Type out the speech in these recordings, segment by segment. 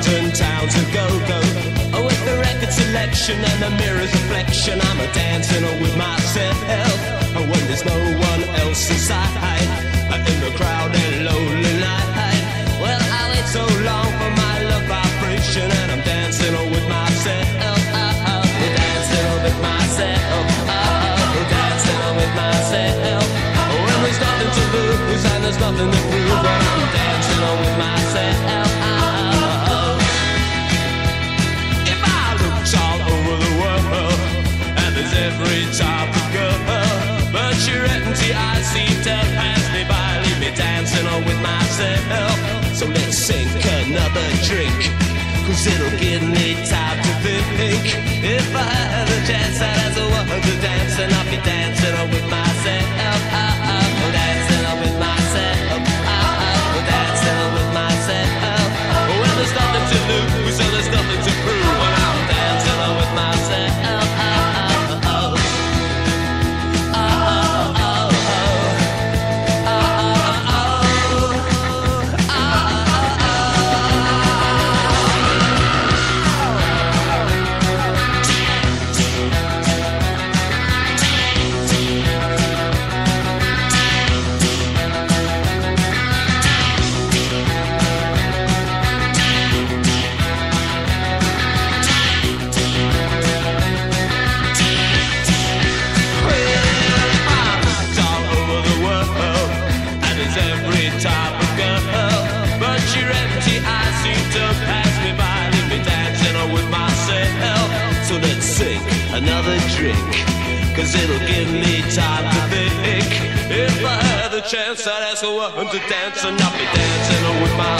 mountain towns a go-go. Oh, with the record selection and the mirror's reflection, I'm a dancing with myself. Oh, when there's no one else inside, in the crowd and lonely night. Well, I wait so long for my love vibration, and I'm dancing with myself. Dancing with myself. Dancing with myself. When there's nothing to lose and there's nothing to prove, but I'm dancing with myself. So let's sink another drink, cause it'll give me time to think. Another drink, cause it'll give me time to think. If I had the chance, I'd ask a woman to dance, and I'll be dancing with myself.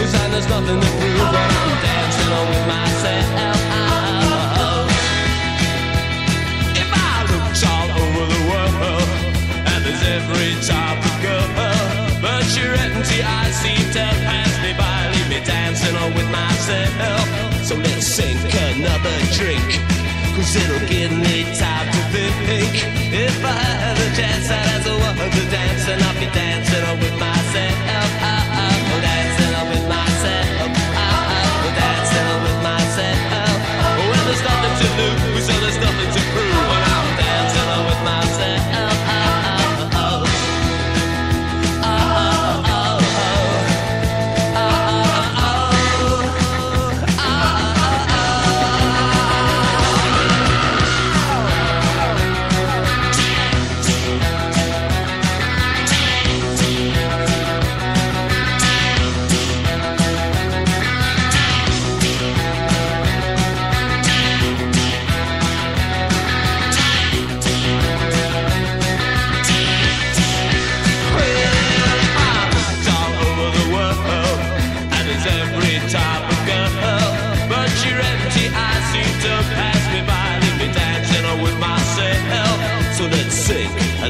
lose and there's nothing to prove, but I'm dancing on with myself. If I looked all over the world, and there's every type of girl, but your empty eyes seem to pass me by, leave me dancing on with myself. So let's sink another drink. Cause it'll give me time to think. If I had a chance, I'd ask a woman to dance, and I'll be dancing on with myself.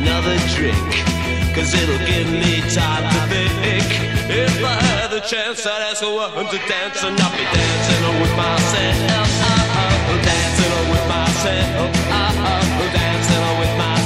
another drink, cause it'll give me time to think. If I had the chance, I'd ask a woman to dance, and I'd be dancing with myself. Oh, dancing with myself. Oh, dancing with myself.